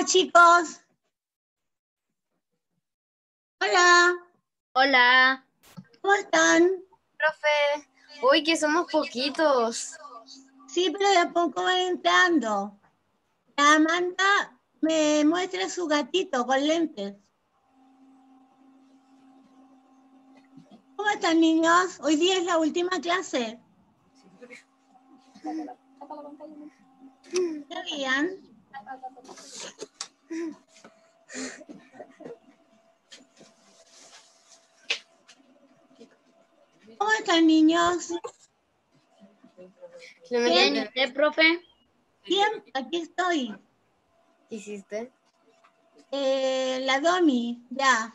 Hola chicos. Hola. Hola. ¿Cómo están? Profe. Uy, que somos poquitos. Sí, pero de a poco van entrando. La Amanda me muestra su gatito con lentes. ¿Cómo están niños? Hoy día es la última clase. ¿Sabían? ¿Cómo están niños? Bien, ¿y usted, profe? Bien, aquí estoy. ¿Qué hiciste? Eh, la Domi, ya.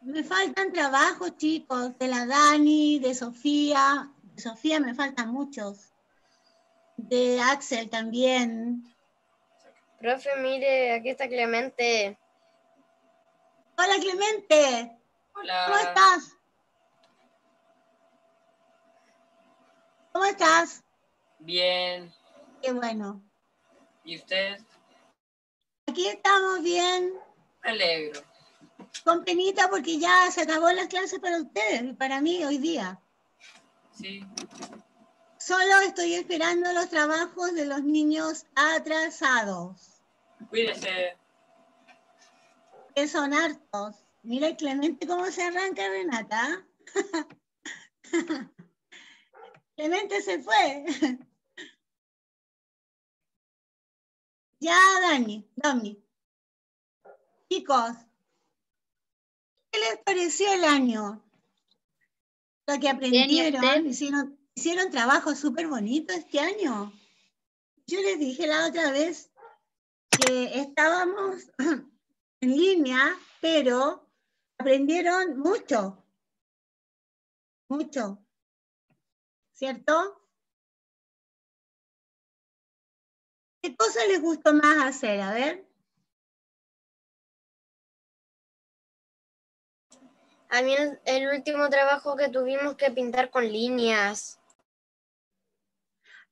Me faltan trabajos, chicos, de la Dani, de Sofía. De Sofía me faltan muchos. De Axel también. Profe, mire, aquí está Clemente. Hola, Clemente. Hola. ¿Cómo estás? ¿Cómo estás? Bien. Qué bueno. ¿Y usted? Aquí estamos bien, Me alegro. con penita porque ya se acabó las clases para ustedes y para mí hoy día. Sí. Solo estoy esperando los trabajos de los niños atrasados, Cuídese. que son hartos. Mira Clemente cómo se arranca Renata. Clemente se fue. Ya, Dani, Dani. Chicos, ¿qué les pareció el año? Lo que ¿y aprendieron, hicieron trabajo súper bonito este año. Yo les dije la otra vez que estábamos en línea, pero aprendieron mucho. Mucho. ¿Cierto? ¿Qué cosa les gustó más hacer? A ver. A mí el, el último trabajo que tuvimos que pintar con líneas.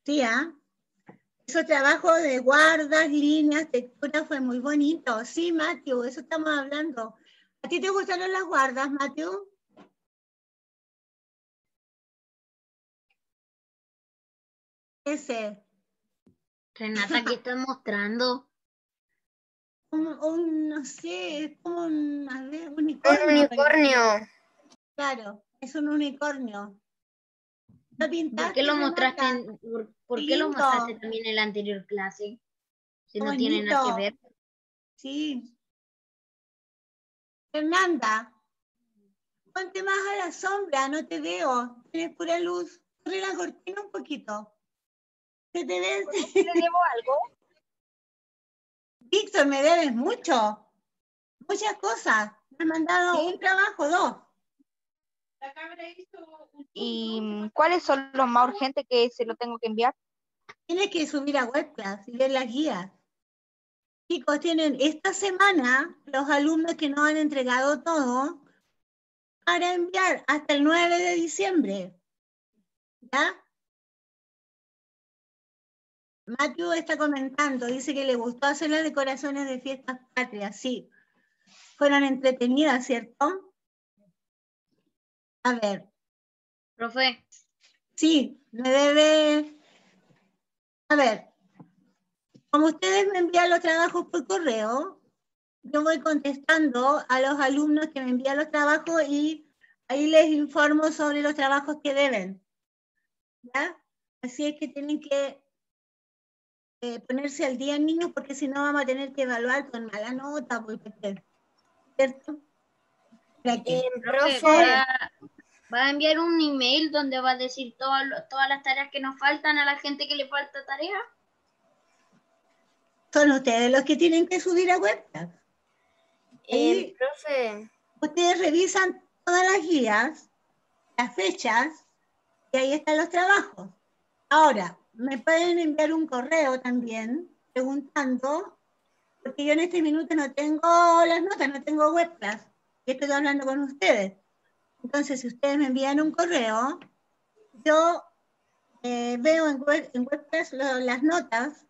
Tía, esos trabajos de guardas, líneas, texturas fue muy bonito. Sí, Matthew, eso estamos hablando. ¿A ti te gustaron las guardas, Matthew? Ese, Renata, ¿qué estás mostrando? un, un, no sé, es como un, a ver, Un unicornio. unicornio. Claro, es un unicornio. ¿Lo ¿Por qué lo mostraste, en- por, por qué lo mostraste también en la anterior clase? Si no Bonito. tiene nada que ver. Sí. Fernanda, ponte más a la sombra, no te veo. Tienes pura luz. Corre la cortina un poquito. ¿Se te ve? ¿Le debo algo? Víctor, me debes mucho. Muchas cosas. Me han mandado un trabajo, dos. ¿Y mm, cuáles son los más urgentes que se lo tengo que enviar? Tienes que subir a webclass y ver las guías. Chicos, tienen esta semana los alumnos que no han entregado todo para enviar hasta el 9 de diciembre. ¿Ya? Matthew está comentando, dice que le gustó hacer las decoraciones de fiestas patrias. Sí, fueron entretenidas, ¿cierto? A ver, Profe, Sí, me debe. A ver, como ustedes me envían los trabajos por correo, yo voy contestando a los alumnos que me envían los trabajos y ahí les informo sobre los trabajos que deben. ¿Ya? Así es que tienen que eh, ponerse al día, niños, porque si no vamos a tener que evaluar con mala nota, porque, ¿cierto? Eh, profe, va, a enviar un email donde va a decir todo todas las tareas que nos faltan a la gente que le falta tarea. son ustedes los que tienen que subir a webcam. eh, profe, Ustedes revisan todas las guías, las fechas, y ahí están los trabajos. Ahora, me pueden enviar un correo también preguntando, porque yo en este minuto no tengo las notas, no tengo webclass, y estoy hablando con ustedes. Entonces, si ustedes me envían un correo, yo eh, veo en, web, en lo- las notas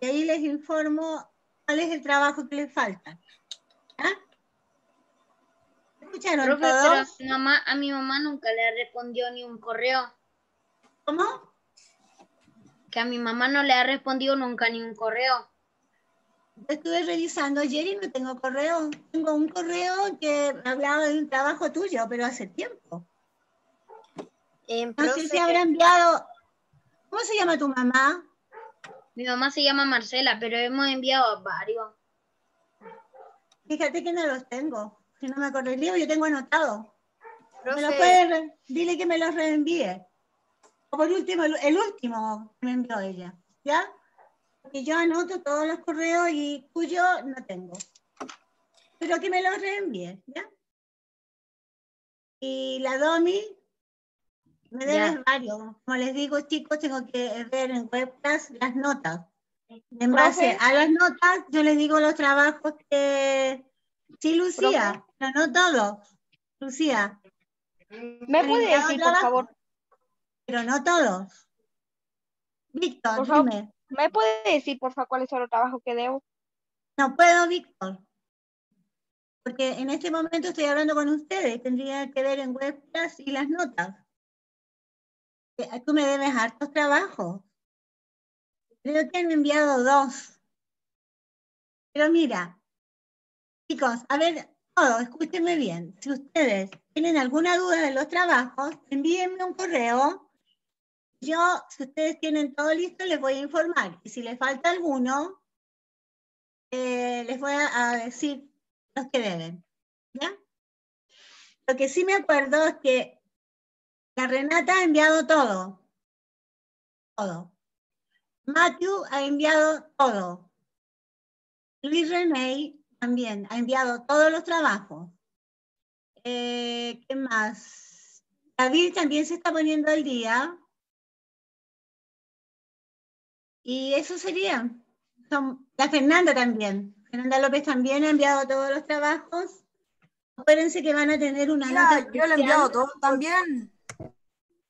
y ahí les informo cuál es el trabajo que les falta. ¿Ya? ¿Escucharon Profe, pero mi mamá, a mi mamá nunca le respondió ni un correo. ¿Cómo? Que a mi mamá no le ha respondido nunca ni un correo. Estuve revisando ayer y no tengo correo. Tengo un correo que hablaba de un trabajo tuyo, pero hace tiempo. Eh, No profe, sé si habrá enviado. ¿Cómo se llama tu mamá? Mi mamá se llama Marcela, pero hemos enviado varios. Fíjate que no los tengo. Si no me acuerdo el libro, yo tengo anotado. Me los profe, puede dile que me los reenvíe. O por último, el, el último que me envió ella. ¿Ya? Porque yo anoto todos los correos y tuyo no tengo. Pero que me los reenvíe, ¿ya? Y la Domi, me debes Ya. varios. Como les digo, chicos, tengo que ver en webcast las notas. En base a las notas, yo les digo los trabajos que... Sí, Lucía, pero no todos. Lucía, ¿Me puede decir, por favor? pero no todos. Víctor, dime. ¿Me puede decir, por favor, cuáles son los trabajos que debo? No puedo, Víctor. Porque en este momento estoy hablando con ustedes. Tendría que ver en webcast y las notas. Eh, Tú me debes hartos trabajos. Creo que han enviado dos. Pero mira, chicos, a ver, todos, escúchenme bien. Si ustedes tienen alguna duda de los trabajos, envíenme un correo. Yo, si ustedes tienen todo listo, les voy a informar. Y si les falta alguno, eh, les voy a, decir los que deben. ¿Ya? Lo que sí me acuerdo es que la Renata ha enviado todo. Todo. Matthew ha enviado todo. Luis René también ha enviado todos los trabajos. Eh, ¿Qué más? David también se está poniendo al día. Y eso sería. Son- la Fernanda también. Fernanda López también ha enviado todos los trabajos. Acuérdense que van a tener una Tía, nota yo le he enviado todo también.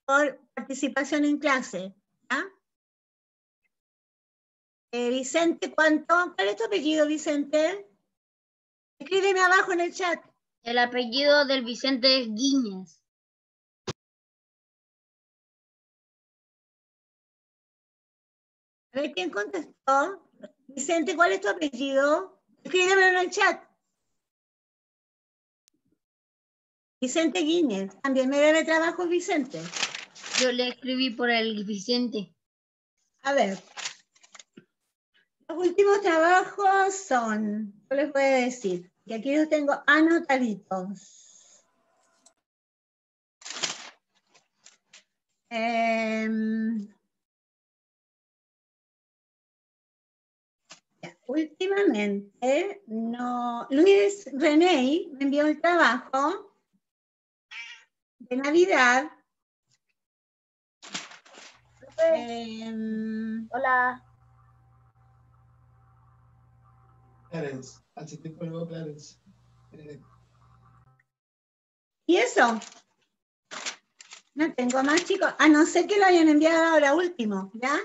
por participación en clase. ¿ya? Eh, Vicente, ¿cuánto? ¿Cuál es tu apellido, Vicente? Escríbeme abajo en el chat. El apellido del Vicente es Guiñez. A ver quién contestó. Vicente, ¿cuál es tu apellido? Escríbemelo en el chat. Vicente Guíñez. También me debe trabajo, Vicente. Yo le escribí por el Vicente. A ver. Los últimos trabajos son, yo les voy a decir, que aquí los tengo anotaditos. Em, últimamente, no, Luis René me envió el trabajo de Navidad. Em, hola. Clarence, tiempo no veo Clarence. Eh, ¿Y eso? No tengo más, chicos. A no ser que lo hayan enviado ahora último, ¿ya?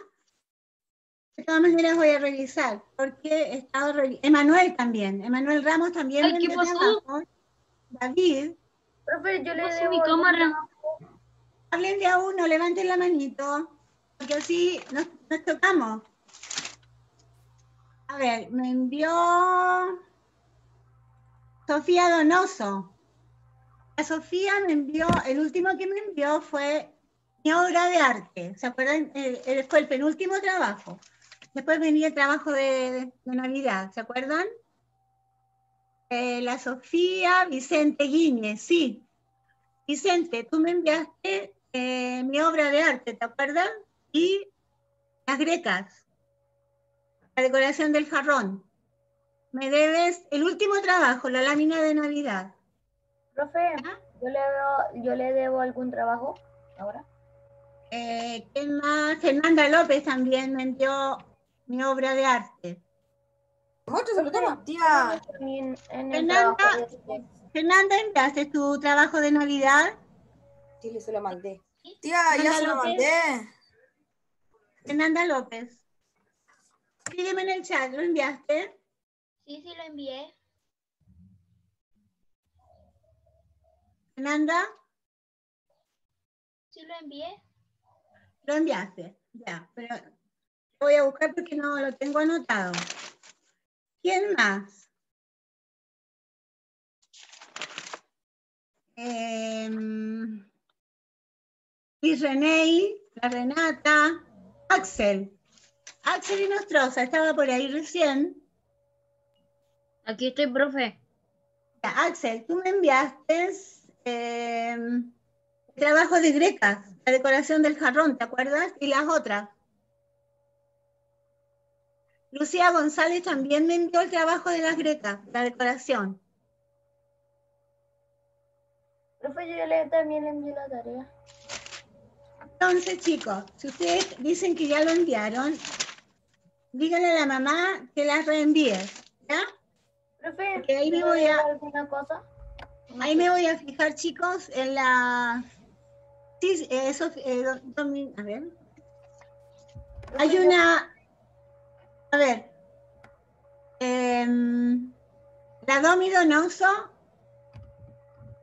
De todas maneras voy a revisar, porque he estado Emanuel también. Emanuel Ramos también Ay. David, Profe, yo le debo mi cámara. hablen de a uno, levanten la manito, porque así nos, nos tocamos. A ver, me envió Sofía Donoso. La Sofía me envió, el último que me envió fue mi obra de arte. ¿Se acuerdan? Eh, eh, fue el penúltimo trabajo. Después venía el trabajo de, de Navidad, ¿se acuerdan? Eh, la Sofía Vicente Guiñez, sí. Vicente, tú me enviaste eh, mi obra de arte, ¿te acuerdas? Y las grecas, la decoración del jarrón. Me debes el último trabajo, la lámina de Navidad. Profe, ¿Ya? yo le debo, yo le debo algún trabajo ahora. Eh, ¿Quién más? Fernanda López también me envió mi obra de arte. Muéstraselo, toma. Tía, En, en el Fernanda. usted. Fernanda, ¿enviaste tu trabajo de Navidad? Dile, se lo mandé. tía, ya se lo López. mandé. Fernanda López. Escríbeme en el chat, ¿lo enviaste? Sí, sí lo envié. Fernanda, Sí lo envié. lo enviaste. Ya, pero lo voy a buscar porque no lo tengo anotado. ¿Quién más? Em, Luis René, la Renata, Axel. Axel y Nostroza, estaba por ahí recién. Aquí estoy, profe. Ya, Axel, tú me enviaste em, el trabajo de Greca, la decoración del jarrón, ¿te acuerdas? Y las otras. Lucía González también me envió el trabajo de las grecas, la decoración. Profe, yo le, también le envié la tarea. Entonces, chicos, si ustedes dicen que ya lo enviaron, díganle a la mamá que las reenvíe, ¿ya? Profe, Porque ahí me ¿puedo voy a- alguna cosa? Ahí me voy a fijar, chicos, en la... Sí, eso, eh, a ver. Hay una... A ver. em, la Domi Donoso,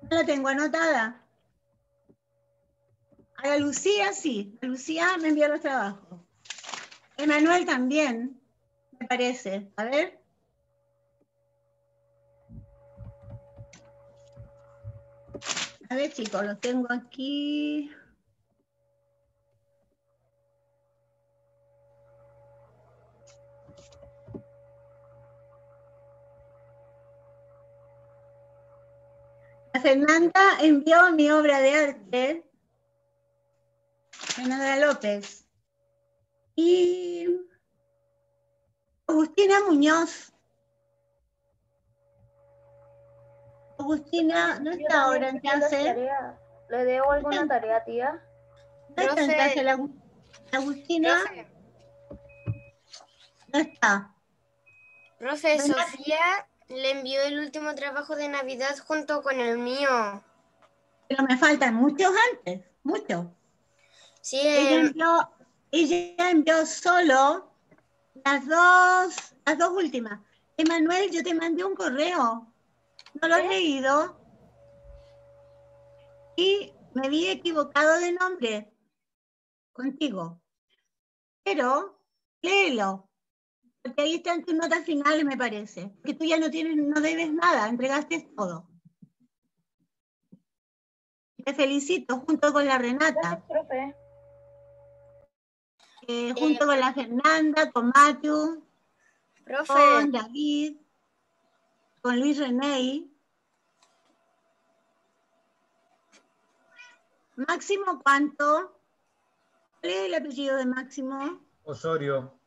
no la tengo anotada. A la Lucía sí, la Lucía me envió los trabajos. Emanuel también, me parece. A ver. A ver, chicos, los tengo aquí. Fernanda envió mi obra de arte. Fernanda López. Y Agustina Muñoz. Agustina no está ahora clase. tareas. ¿Le debo alguna tarea, tía? No está en la Agustina no está. profe, Venga. Sofía le envió el último trabajo de Navidad junto con el mío. Pero me faltan muchos antes, muchos. Sí, Ella envió, ella envió solo las dos, las dos últimas. Emanuel, yo te mandé un correo. No lo he leído. Y me vi equivocado de nombre contigo. Pero léelo. Porque ahí están tus notas finales, me parece. Que tú ya no tienes, no debes nada, entregaste todo. Te felicito junto con la Renata. gracias, profe. eh, junto con la Fernanda, con Matthew, Profe, con David, con Luis René. Máximo, ¿cuánto? ¿Cuál es el apellido de Máximo? Osorio.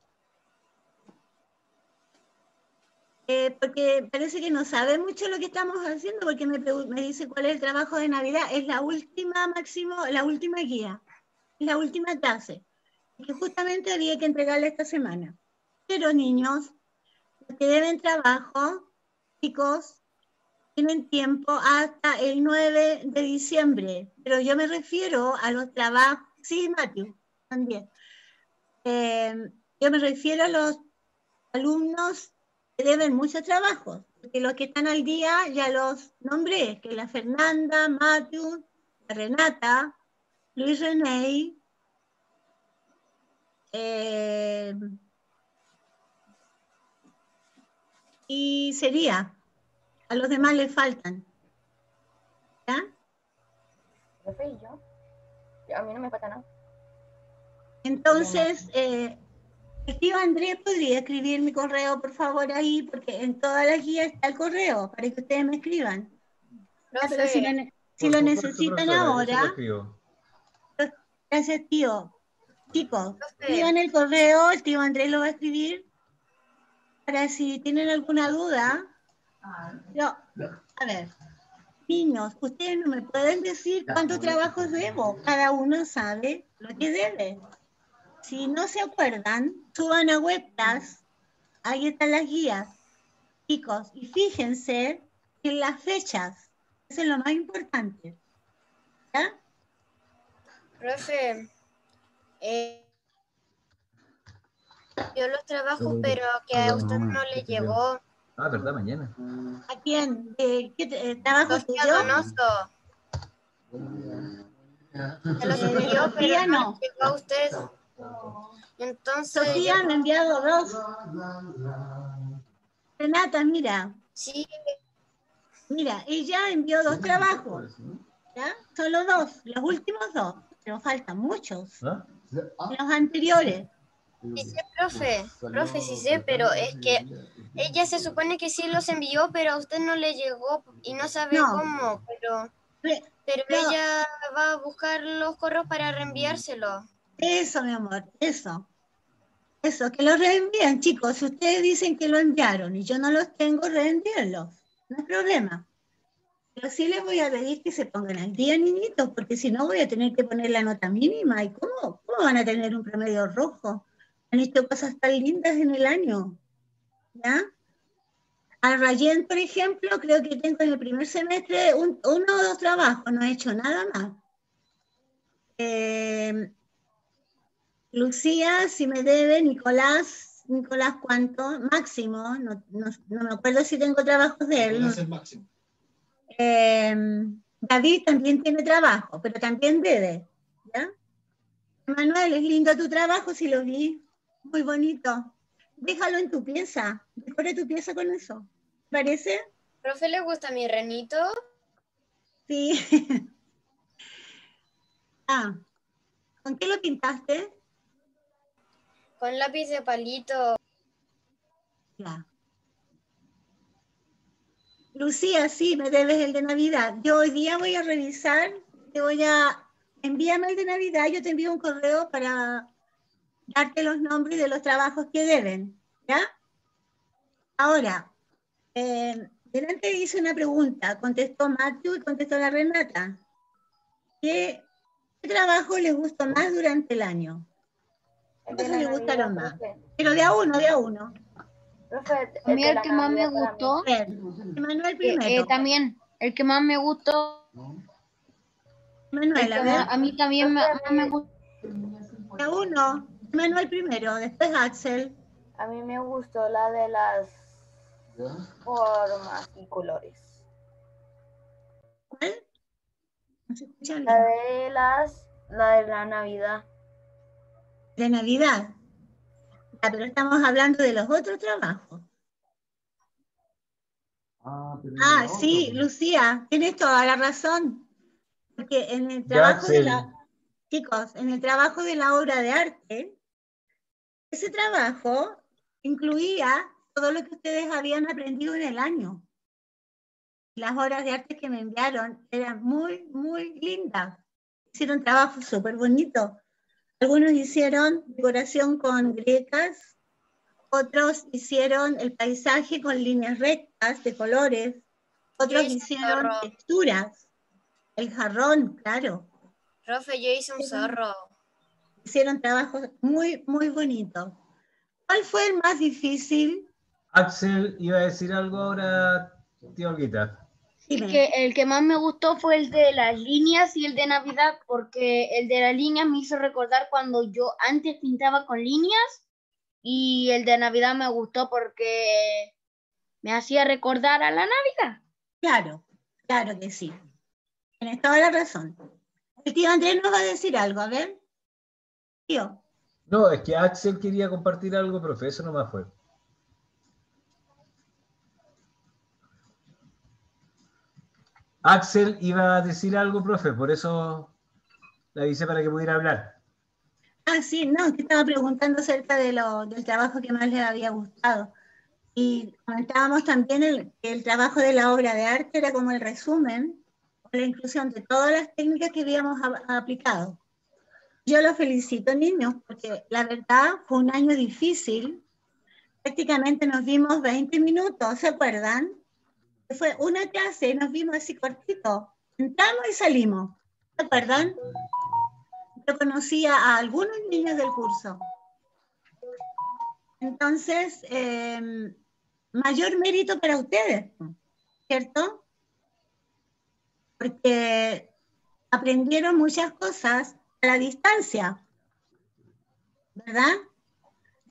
Eh, porque parece que no sabe mucho lo que estamos haciendo, porque me, me dice cuál es el trabajo de Navidad. Es la última, Máximo, la última guía, la última clase, que justamente había que entregarla esta semana. Pero niños, los que deben trabajo, chicos, tienen tiempo hasta el 9 de diciembre, pero yo me refiero a los trabajos, sí, Matthew, también. Eh, yo me refiero a los alumnos deben muchos trabajos, porque los que están al día ya los nombré, que la Fernanda, Matthew, la Renata, Luis René, eh, y sería, a los demás les faltan. ¿Ya? profe, ¿y yo? A mí no me falta nada. Entonces, eh, el tío Andrés podría escribir mi correo, por favor, ahí, porque en todas las guías está el correo, para que ustedes me escriban. Ah, Pero si lo, si necesitan ahora, gracias, tío. Chicos, Profe. escriban el correo, el tío Andrés lo va a escribir, para si tienen alguna duda. Yo, a ver, niños, ustedes no me pueden decir cuántos trabajos debo, cada uno sabe lo que debe. Si no se acuerdan, suban a webcast, ahí están las guías. Chicos, y fíjense en las fechas, eso es lo más importante. ¿Ya? Profe, eh, yo los trabajos, pero que a usted no le llegó. Ah, verdad, mañana. ¿A quién? ¿De qué eh, trabajo tuyo? Donoso. Se los envió, pero no no. llegó a usted. Entonces, Sofía me ha enviado dos. Renata, mira, sí, mira, ella envió dos trabajos, ¿ya? Solo dos, los últimos dos, pero faltan muchos. ¿Ah? Los anteriores. sí sé, profe, profe, sí sé, pero es que ella se supone que sí los envió, pero a usted no le llegó y no sabe No. cómo, pero, pero No. ella va a buscar los correos para reenviárselos. Eso, mi amor, eso. Eso, que lo reenvíen, chicos. Si ustedes dicen que lo enviaron y yo no los tengo, reenvíenlos. No hay problema. Pero sí les voy a pedir que se pongan al día, niñitos, porque si no voy a tener que poner la nota mínima. ¿Y cómo, cómo van a tener un promedio rojo? Han hecho cosas tan lindas en el año. ¿Ya? A Rayen, por ejemplo, creo que tengo en el primer semestre un- uno o dos trabajos, no he hecho nada más. Eh, Lucía, si me debe, Nicolás, Nicolás, ¿cuánto? Máximo, no, no- no me acuerdo si tengo trabajos de él. Nicolás el máximo. Eh, David también tiene trabajo, pero también debe, ¿ya? Manuel, es lindo tu trabajo, si lo vi, muy bonito. Déjalo en tu pieza, decora tu pieza con eso. ¿Te parece? ¿Profe, le gusta mi renito? Sí. ah, ¿con qué lo pintaste? Con lápiz de palito. Ya. Lucía, sí, me debes el de Navidad. Yo hoy día voy a revisar, te voy a, envíame el de Navidad, yo te envío un correo para darte los nombres de los trabajos que deben, ¿ya? Ahora, eh, delante hice una pregunta, contestó Matthew y contestó la Renata. ¿Qué, qué trabajo les gustó más durante el año? El ¿Qué de cosas la le gustaron más? Pero de a uno, de a uno. Profe, A mí el que más me gustó, Manuel eh, primero. eh, también, el que más me gustó, el Manuel, a ver. a mí también me, más me gustó. De a uno. Manuel primero, después Axel. A mí me gustó la de las formas y colores. ¿Cuál? No se escucha La de las, la de la Navidad. De Navidad. Ah, pero estamos hablando de los otros trabajos. Ah, sí, Lucía, tienes toda la razón. Porque en el trabajo de la, chicos, en el trabajo de la obra de arte, ese trabajo incluía todo lo que ustedes habían aprendido en el año. Las obras de arte que me enviaron eran muy, muy lindas. Hicieron trabajo súper bonito. Algunos hicieron decoración con grecas, otros hicieron el paisaje con líneas rectas de colores, otros hicieron zorro. texturas, el jarrón, claro. Profe, yo hice un zorro. Hicieron trabajos muy, muy bonitos. ¿Cuál fue el más difícil? Axel iba a decir algo ahora, tío Olguita. Dime. Que el que más me gustó fue el de las líneas y el de Navidad, porque el de las líneas me hizo recordar cuando yo antes pintaba con líneas y el de Navidad me gustó porque me hacía recordar a la Navidad. Claro, claro que sí. Tienes toda la razón. El tío Andrés nos va a decir algo, a ver. Tío, No, es que Axel quería compartir algo, profe, eso nomás fue. Axel iba a decir algo, profe, por eso la avisé para que pudiera hablar. Ah, sí, no, que estaba preguntando acerca de lo, del trabajo que más les había gustado. Y comentábamos también que el trabajo de la obra de arte era como el resumen, o la inclusión de todas las técnicas que habíamos aplicado. Yo los felicito, niños, porque la verdad fue un año difícil. Prácticamente nos vimos 20 minutos, ¿se acuerdan? Fue una clase nos vimos así cortito. Entramos y salimos, ¿se acuerdan? yo conocía a algunos niños del curso. Entonces, eh, mayor mérito para ustedes, ¿cierto? Porque aprendieron muchas cosas a la distancia, ¿verdad?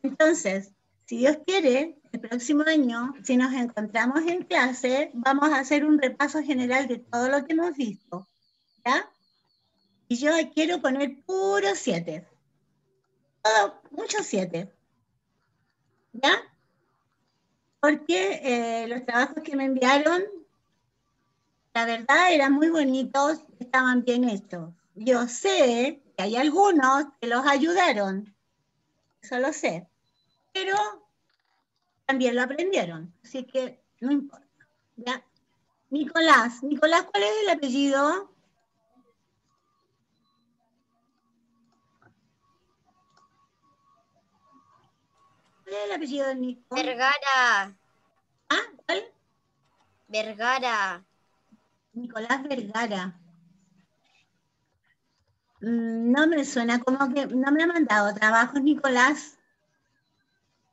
Entonces, si Dios quiere, el próximo año, si nos encontramos en clase, vamos a hacer un repaso general de todo lo que hemos visto. ¿Ya? Y yo quiero poner puro 7. Todo, muchos 7. ¿Ya? Porque eh, los trabajos que me enviaron, la verdad, eran muy bonitos, estaban bien hechos. Yo sé que hay algunos que los ayudaron, eso lo sé, pero también lo aprendieron, así que no importa. ¿ya? Nicolás, Nicolás, ¿cuál es el apellido? ¿Cuál es el apellido de Nico? Vergara. ¿Ah? ¿Cuál? Vergara. Nicolás Vergara. Mm, No me suena como que no me ha mandado trabajos, Nicolás.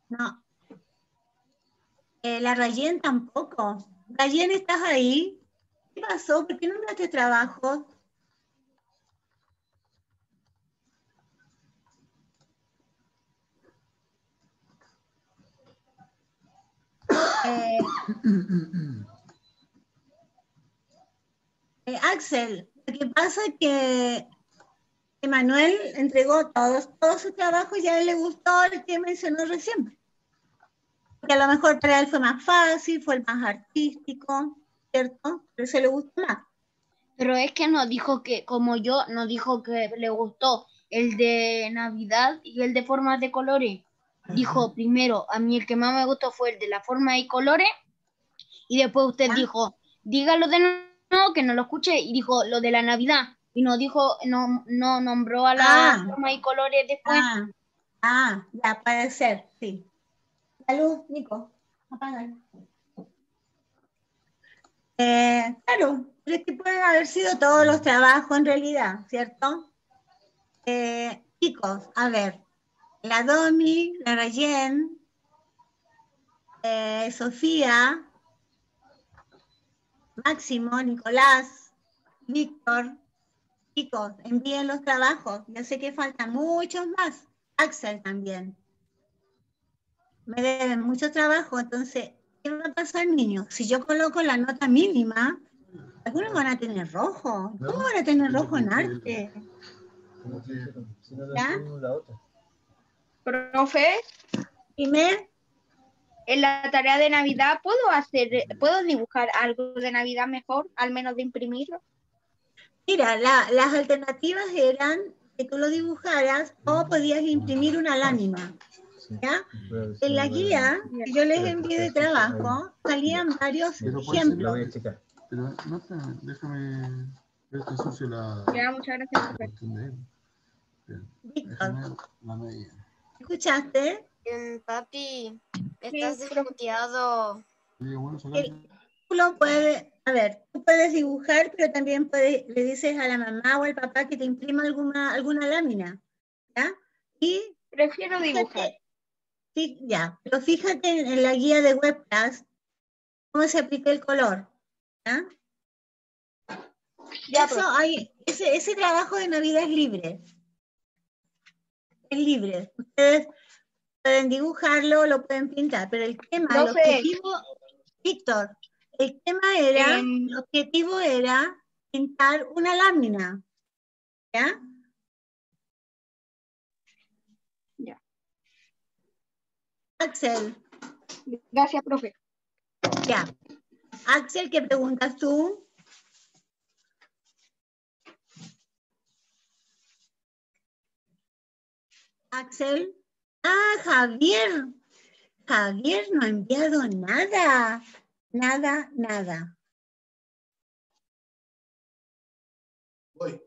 No. Eh, la Rayen tampoco. Rayen, ¿estás ahí? ¿Qué pasó? ¿Por qué no mandaste trabajo? Eh, eh, Axel, lo que pasa es que Emanuel entregó todos, todos sus trabajos y a él le gustó el que mencionó recién. Porque a lo mejor para él fue más fácil, fue el más artístico, ¿cierto? Pero se le gustó más. Pero es que nos dijo que, como yo, nos dijo que le gustó el de Navidad y el de formas de colores. Dijo primero, a mí el que más me gustó fue el de la forma y colores. Y después usted Ah. dijo, dígalo de nuevo, que no lo escuché. Y dijo lo de la Navidad. Y no dijo, no, no nombró a la Ah. forma y colores después. Ah, ah, ya puede ser, sí. Salud, Nico. Apágalo. Eh, claro, pero es que pueden haber sido todos los trabajos en realidad, ¿cierto? Eh, chicos, a ver, la Domi, la Rayen, eh, Sofía, Máximo, Nicolás, Víctor, chicos, envíen los trabajos. Yo sé que faltan muchos más. Axel también. Me deben mucho trabajo, entonces, ¿qué va a pasar, niños? Si yo coloco la nota mínima, algunos van a tener rojo. ¿Cómo van a tener rojo en arte? ¿Ya? Profe, Dime, en la tarea de Navidad, ¿puedo hacer, puedo dibujar algo de Navidad mejor, al menos de imprimirlo? mira, la- las alternativas eran que tú lo dibujaras o podías imprimir una lámina. ¿Ya? En la guía que yo les envié de trabajo salían varios Lo ejemplos. Pero nota, déjame. Pero está sucio la. Ya, muchas gracias, Víctor, Déjame. ¿escuchaste? Papi, estás desmuteado. Oye, bueno, sacar- Tú lo puedes, a ver, tú puedes dibujar, pero también puedes, le dices a la mamá o al papá que te imprima alguna, alguna lámina, ¿ya? Y Prefiero dibujar. Sí, ya, pero fíjate en, la guía de WebClass cómo se aplica el color, ¿ya? Ya, Eso profe. hay, ese, ese trabajo de Navidad es libre. Es libre. Ustedes pueden dibujarlo, lo pueden pintar, pero el tema, el objetivo, Víctor, el tema era, Em. el objetivo era pintar una lámina. Ya. Axel, Gracias, profe. ya. Axel, ¿qué preguntas tú? Axel. Ah, Javier. Javier no ha enviado nada. Nada, nada. Voy.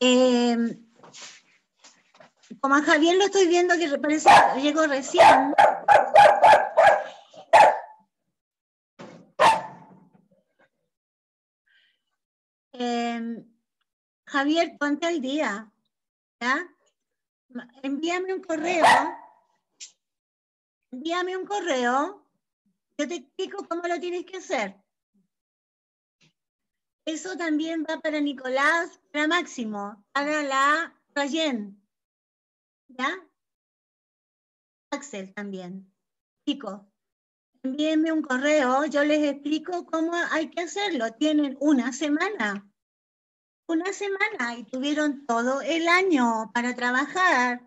Eh, como a Javier lo estoy viendo que parece que llegó recién. Eh, Javier, ponte al día. ¿ya? Envíame un correo. Envíame un correo. Yo te explico cómo lo tienes que hacer. Eso también va para Nicolás, para Máximo, para la Rayen. ¿Ya? Axel también. Chicos, envíenme un correo, yo les explico cómo hay que hacerlo. Tienen una semana. Una semana y tuvieron todo el año para trabajar.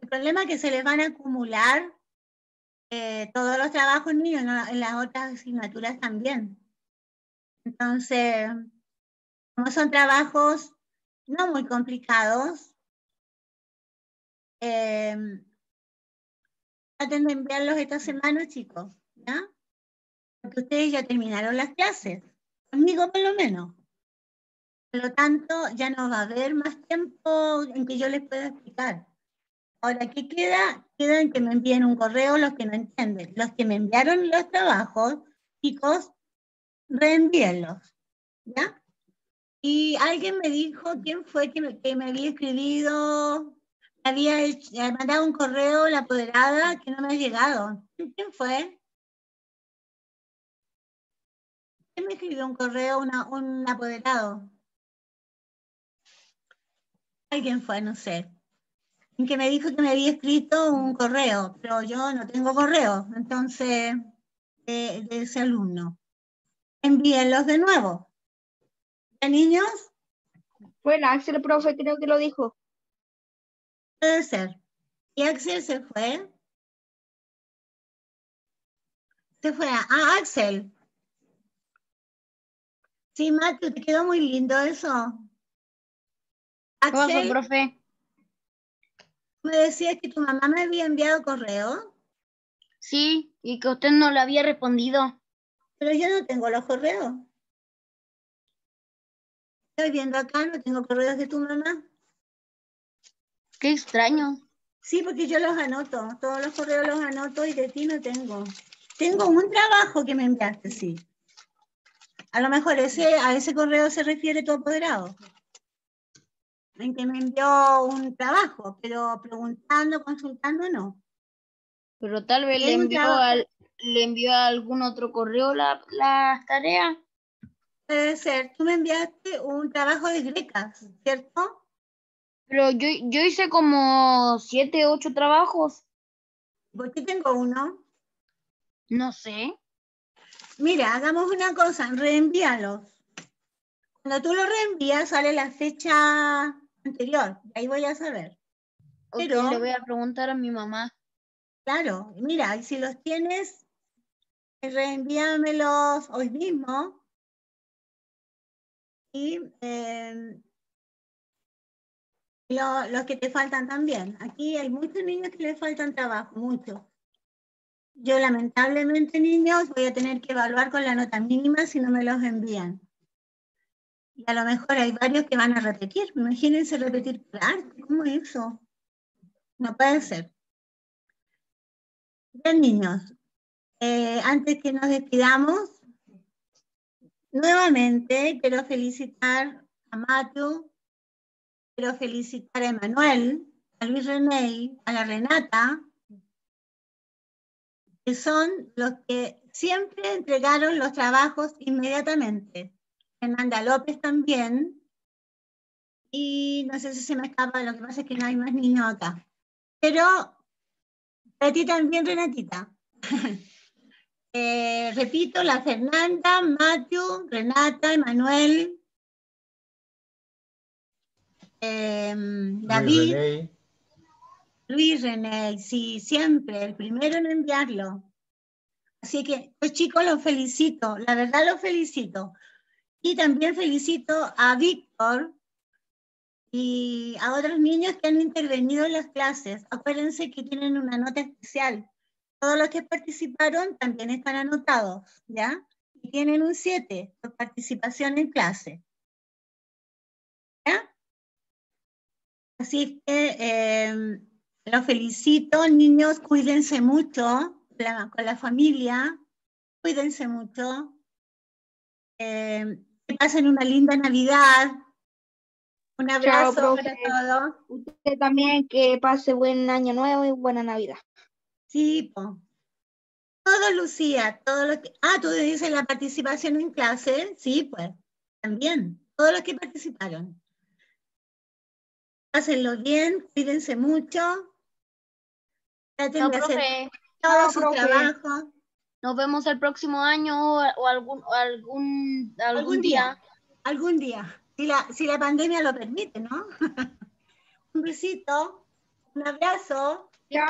El problema es que se les van a acumular eh, todos los trabajos niños en las otras asignaturas también. Entonces, como son trabajos no muy complicados, eh, traten de enviarlos esta semana, chicos, ¿ya? Porque ustedes ya terminaron las clases, conmigo por lo menos. Por lo tanto, ya no va a haber más tiempo en que yo les pueda explicar. Ahora, ¿qué queda? Queda en que me envíen un correo los que no entienden. Los que me enviaron los trabajos, chicos, reenvíenlos. ¿Ya? Y alguien me dijo, ¿quién fue que me, había escribido, me había mandado un correo la apoderada que no me ha llegado? ¿Quién fue? ¿Quién me escribió un correo, un apoderado? Alguien fue, no sé. En que me dijo que me había escrito un correo, pero yo no tengo correo, entonces, de, de ese alumno. Envíenlos de nuevo. ¿Ya, niños? El Axel, profe, creo que lo dijo. Puede ser. Y Axel se fue. Se fue ah, Axel. Sí, Matthew, te quedó muy lindo eso. ¿Qué pasó, Axel, profe? me decías que tu mamá me había enviado correo, Sí, y que usted no le había respondido. pero yo no tengo los correos. Estoy viendo acá, no tengo correos de tu mamá. Qué extraño. Sí, porque yo los anoto, todos los correos los anoto y de ti no tengo. Tengo un trabajo que me enviaste, sí. A lo mejor ese, a ese correo se refiere tu apoderado. En que me envió un trabajo, pero preguntando, consultando, no. Pero tal vez le envió, trabajo. al, le envió a algún otro correo la- las tareas. Puede ser, tú me enviaste un trabajo de grecas, ¿cierto? Pero yo, yo hice como siete, ocho trabajos. ¿Por qué tengo uno? No sé. Mira, hagamos una cosa, reenvíalos. Cuando tú lo reenvías, sale la fecha anterior, ahí voy a saber. Ok, Pero- le voy a preguntar a mi mamá. Claro, mira, si los tienes, reenvíamelos hoy mismo. Y eh, lo- los que te faltan también. Aquí hay muchos niños que les faltan trabajo, muchos. Yo lamentablemente, niños, voy a tener que evaluar con la nota mínima si no me los envían. Y a lo mejor hay varios que van a repetir. Imagínense repetir por arte, ¿cómo es eso? No puede ser. Bien, niños, eh, antes que nos despidamos, nuevamente quiero felicitar a Matthew, quiero felicitar a Emanuel, a Luis René, a la Renata, que son los que siempre entregaron los trabajos inmediatamente. Fernanda López también, y no sé si se me escapa, lo que pasa es que no hay más niños acá. Pero para ti también, Renatita. Eh, repito, la Fernanda, Matthew, Renata, Emanuel, em, David, René, Luis René, sí, siempre, el primero en enviarlo. Así que, pues chicos, los felicito, la verdad los felicito. Y también felicito a Víctor y a otros niños que han intervenido en las clases. Acuérdense que tienen una nota especial. Todos los que participaron también están anotados, ¿ya? Y tienen un 7 por participación en clase. ¿Ya? Así que eh, los felicito, niños, cuídense mucho la- con la familia, cuídense mucho. Eh, que pasen una linda Navidad. Un abrazo profe. para todos. Usted también que pase buen año nuevo y buena Navidad. Sí, po. Todo, Lucía, todo lo que... Ah, tú dices la participación en clase. Sí, pues, también. Todos los que participaron. Pásenlo bien, cuídense mucho. Traten No, de hacer sus profe. trabajos. Nos vemos el próximo año o, o algún, o algún, algún, Algún día. día. Algún día. Si la, si la pandemia lo permite, ¿no? Un besito, un abrazo. Chao.